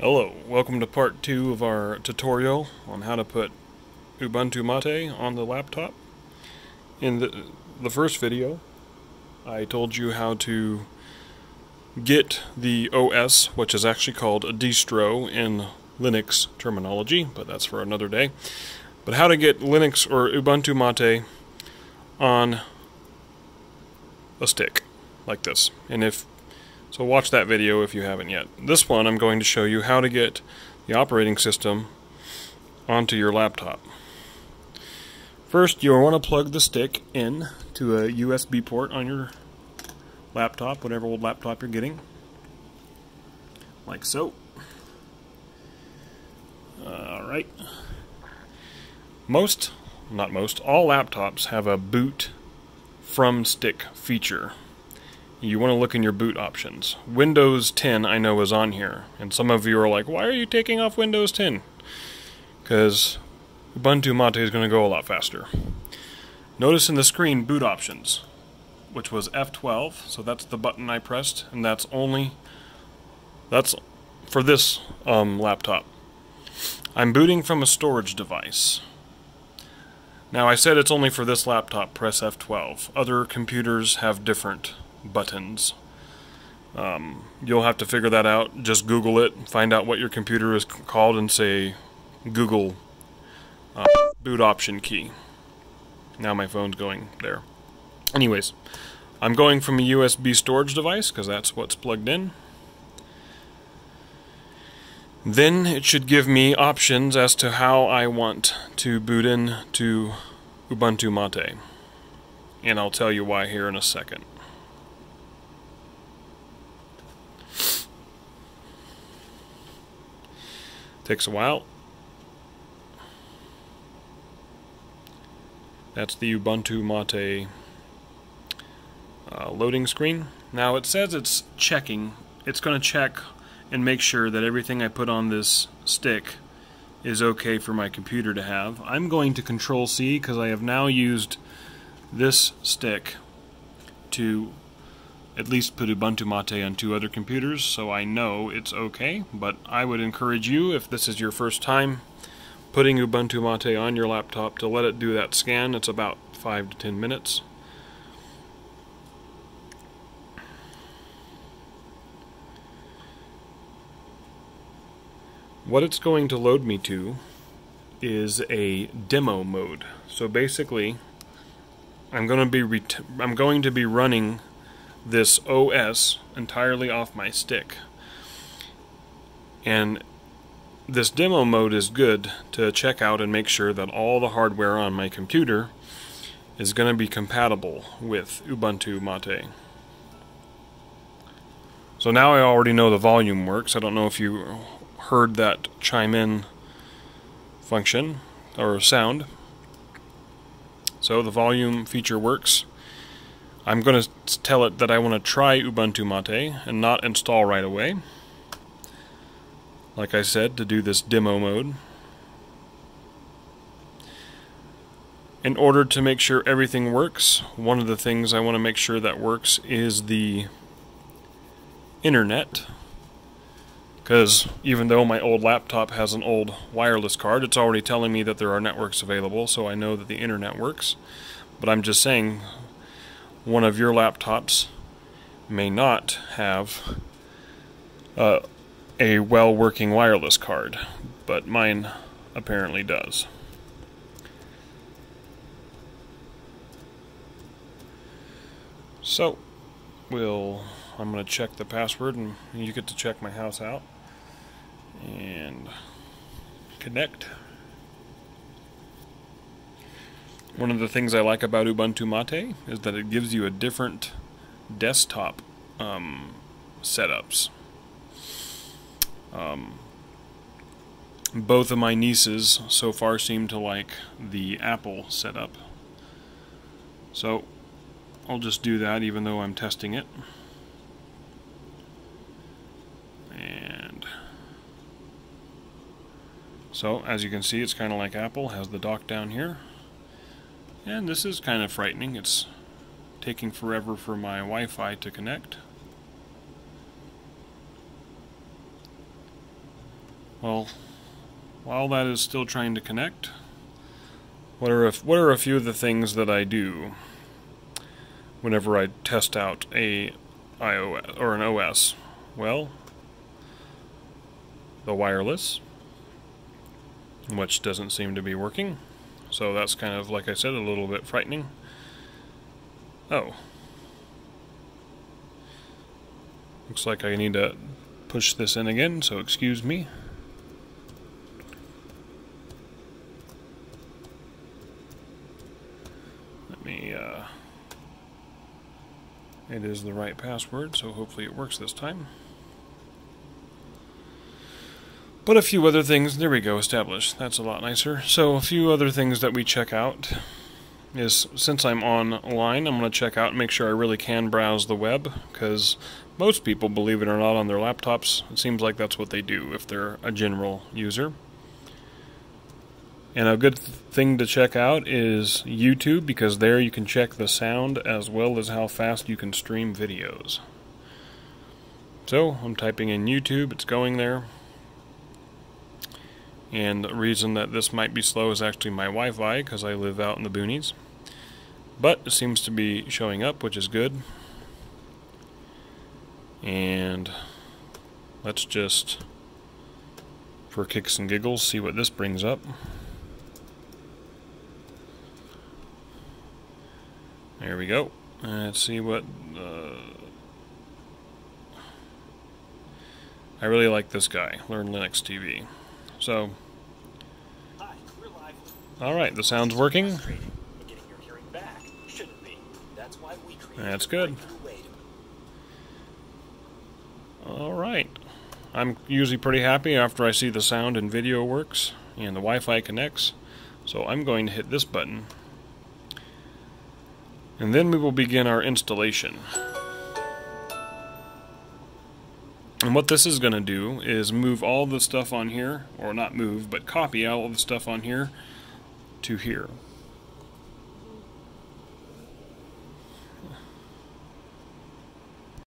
Hello, welcome to part two of our tutorial on how to put Ubuntu Mate on the laptop. In the, the first video, I told you how to get the OS, which is actually called a distro in Linux terminology, but that's for another day. But how to get Linux or Ubuntu Mate on a stick, like this. And if so watch that video if you haven't yet. This one I'm going to show you how to get the operating system onto your laptop. First you'll want to plug the stick in to a USB port on your laptop, whatever old laptop you're getting. Like so. Alright. Most, not most, all laptops have a boot from stick feature you want to look in your boot options. Windows 10 I know is on here, and some of you are like, why are you taking off Windows 10? Because Ubuntu Mate is going to go a lot faster. Notice in the screen boot options, which was F12, so that's the button I pressed, and that's only, that's for this um, laptop. I'm booting from a storage device. Now I said it's only for this laptop, press F12. Other computers have different buttons. Um, you'll have to figure that out. Just Google it, find out what your computer is called, and say Google uh, boot option key. Now my phone's going there. Anyways, I'm going from a USB storage device because that's what's plugged in. Then it should give me options as to how I want to boot in to Ubuntu Mate. And I'll tell you why here in a second. Takes a while. That's the Ubuntu Mate uh, loading screen. Now it says it's checking. It's going to check and make sure that everything I put on this stick is okay for my computer to have. I'm going to Control C because I have now used this stick to at least put Ubuntu Mate on two other computers, so I know it's okay. But I would encourage you, if this is your first time putting Ubuntu Mate on your laptop, to let it do that scan. It's about 5 to 10 minutes. What it's going to load me to is a demo mode. So basically, I'm going to be I'm going to be running this OS entirely off my stick. And this demo mode is good to check out and make sure that all the hardware on my computer is going to be compatible with Ubuntu Mate. So now I already know the volume works. I don't know if you heard that chime in function or sound. So the volume feature works. I'm going to tell it that I want to try Ubuntu Mate and not install right away. Like I said, to do this demo mode. In order to make sure everything works, one of the things I want to make sure that works is the internet. Because even though my old laptop has an old wireless card, it's already telling me that there are networks available, so I know that the internet works. But I'm just saying, one of your laptops may not have uh, a well working wireless card, but mine apparently does. So, we'll I'm going to check the password and you get to check my house out and connect. One of the things I like about Ubuntu Mate is that it gives you a different desktop um, setups. Um, both of my nieces so far seem to like the Apple setup. So I'll just do that even though I'm testing it. And so as you can see it's kind of like Apple, has the dock down here. And this is kind of frightening. It's taking forever for my Wi-Fi to connect. Well, while that is still trying to connect, what are a, what are a few of the things that I do whenever I test out a iOS or an OS? Well, the wireless, which doesn't seem to be working. So that's kind of, like I said, a little bit frightening. Oh. Looks like I need to push this in again, so excuse me. Let me, uh, it is the right password, so hopefully it works this time. But a few other things, there we go, established. That's a lot nicer. So a few other things that we check out is since I'm online, I'm going to check out and make sure I really can browse the web because most people, believe it or not, on their laptops, it seems like that's what they do if they're a general user. And a good thing to check out is YouTube because there you can check the sound as well as how fast you can stream videos. So I'm typing in YouTube, it's going there. And the reason that this might be slow is actually my Wi-Fi because I live out in the boonies. But it seems to be showing up, which is good. And let's just, for kicks and giggles, see what this brings up. There we go. Let's see what... Uh, I really like this guy, Learn Linux TV. So, alright, the sound's working. That's good. Alright. I'm usually pretty happy after I see the sound and video works and the Wi-Fi connects. So I'm going to hit this button. And then we will begin our installation. And what this is going to do is move all the stuff on here, or not move, but copy all of the stuff on here to here.